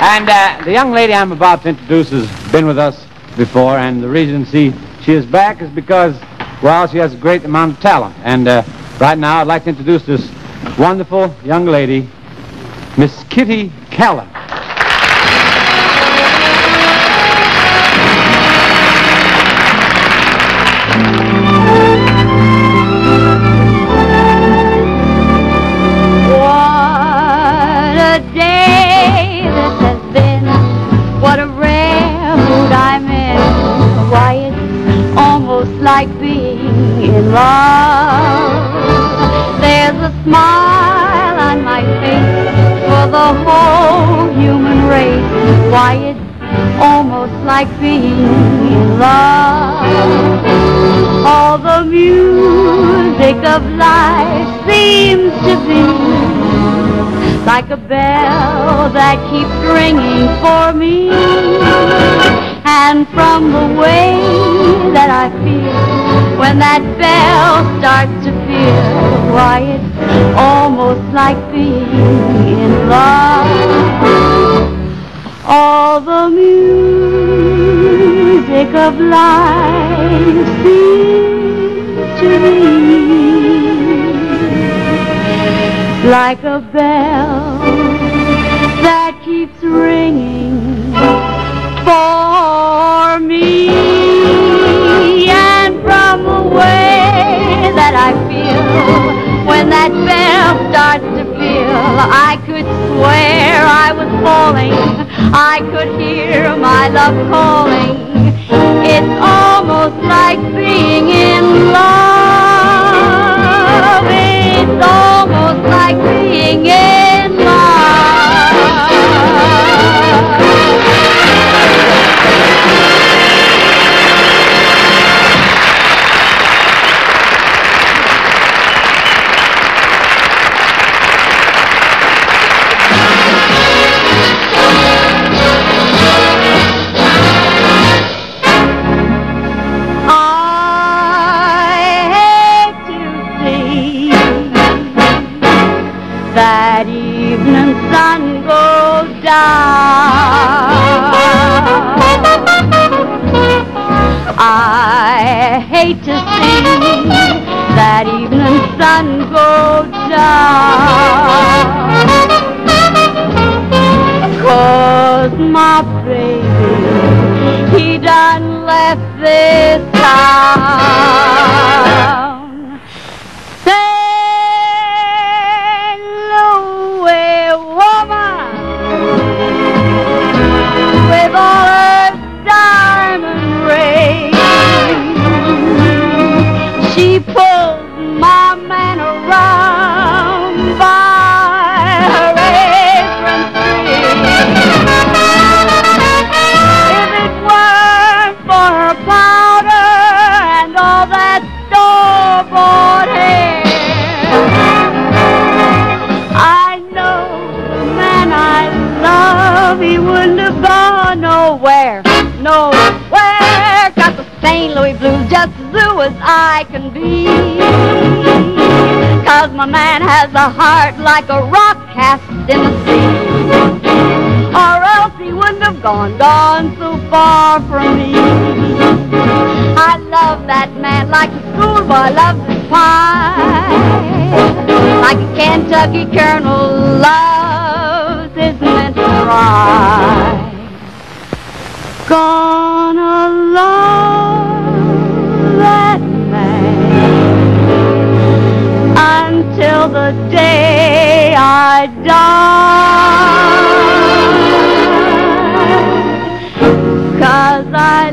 And uh, the young lady I'm about to introduce has been with us before, and the reason she, she is back is because, well, she has a great amount of talent. And uh, right now, I'd like to introduce this wonderful young lady, Miss Kitty Kallen. Being in love. There's a smile on my face for the whole human race. Why, it's almost like being in love. All the music of life seems to be like a bell that keeps ringing for me. And from the way that I feel when that bell starts to peal, why, it's almost like being in love. All the music of life seems to me like a bell that starts to peal, I could swear I was falling. I could hear my love calling. It's almost like being that evening sun goes down. I hate to see that evening sun go down. Cause my baby, he done left this town. Blues just as blue as I can be. Cause my man has a heart like a rock cast in the sea. Or else he wouldn't have gone, gone so far from me. I love that man like a schoolboy loves his pie. Like a Kentucky colonel loves I died. Cause I